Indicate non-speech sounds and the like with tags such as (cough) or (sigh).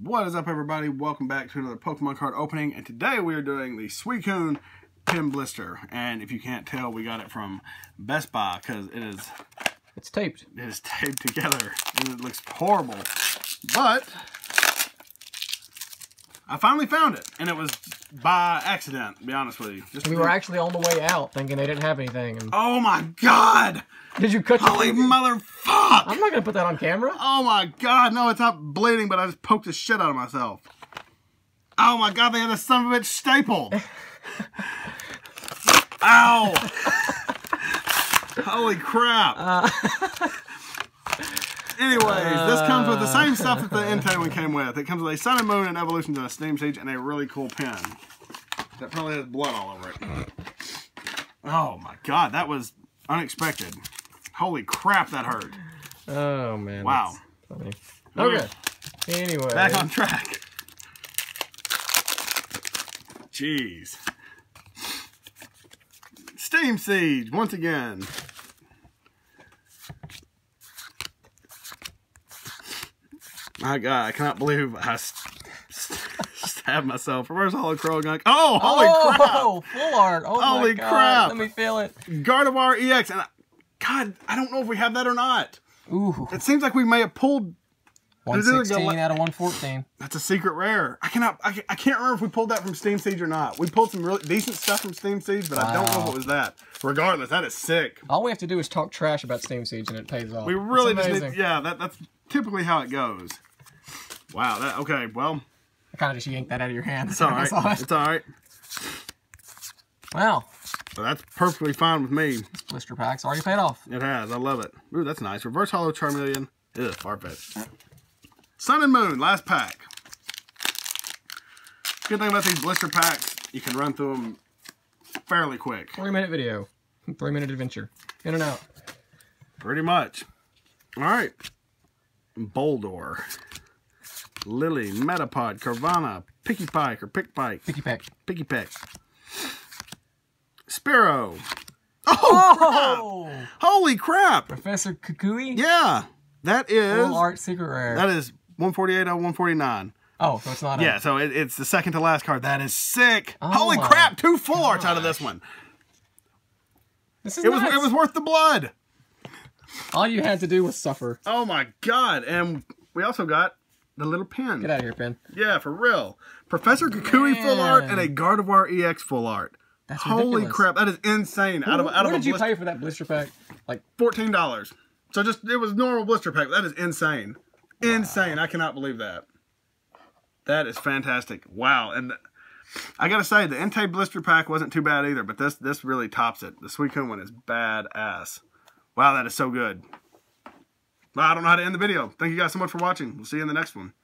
What is up, everybody? Welcome back to another Pokemon card opening, and today we are doing the Suicune Pin Blister. And if you can't tell, we got it from Best Buy because it is It's taped. it is taped together and it looks horrible. But I finally found it, and it was by accident. To be honest with you, Just We were actually on the way out thinking they didn't have anything. And Oh my God! did you cut your Holy motherfuck! I'm not gonna put that on camera. Oh my god, no, it's not bleeding, but I just poked the shit out of myself. Oh my god, they had a son of a bitch stapled. (laughs) Ow! Holy crap. Uh. Anyways, this comes with the uh. same stuff that the Entei one came with. It comes with a Sun and Moon and Evolution and a Steam Siege and a really cool pen. That probably has blood all over it. Oh my god, that was unexpected. Holy crap, that hurt. Oh man. Wow. that's Funny. Okay. Anyway. Back on track. Jeez. Steam Siege, once again. My god, I cannot believe I st- st- (laughs) stabbed myself. Reverse Holo Crow Gunk. Oh, holy oh, (laughs) full art. Oh Holy my God. crap. Let me feel it. crap. Gardevoir EX. And I, God, I don't know if we have that or not. Ooh. It seems like we may have pulled. Is it like a 116 out of 114. That's a secret rare. I cannot. I, I can't remember if we pulled that from Steam Siege or not. We pulled some really decent stuff from Steam Siege, but I don't know if Wow. it was that. Regardless, that is sick. All we have to do is talk trash about Steam Siege and it pays off. We really just need. Yeah, that, that's typically how it goes. Wow. That okay. Well, I kind of just yanked that out of your hand. (laughs) it's all right. It's all right. Wow. So that's perfectly fine with me. Blister packs already paid off. It has. I love it. Ooh, that's nice. Reverse Holo Charmeleon. Ugh, Farfetch. Sun and Moon, last pack. Good thing about these blister packs, you can run through them fairly quick. Three minute video. Three minute adventure. In and out. Pretty much. All right. Boldore. Lillie, Metapod, Carvanha, Picky Pike or Pick Pike, Picky pack. Picky Peck. Sparrow. Oh! oh! Holy crap! Professor Kukui? Yeah, that is Full art secret rare. that is 148 out of 149. oh, so it's not a- Yeah, so it, it's the second to last card. That is sick. Oh Holy crap! Two full arts out of this one. This is It was it was worth the blood. All you had to do was suffer. Oh my god! And we also got the little pin. Get out of here, Pin. Yeah, for real. Professor Kukui full art and a Gardevoir EX full art. That's Holy ridiculous. crap, that is insane. Out of what out of what a did you blister, pay for that blister pack? Like, fourteen dollars. So just it was normal blister pack. That is insane. Insane. I cannot believe that. That is fantastic. Wow. And I gotta say, the Entei blister pack wasn't too bad either, but this this really tops it. The Suicune one is badass. Wow, that is so good. Well, I don't know how to end the video. Thank you guys so much for watching. We'll see you in the next one.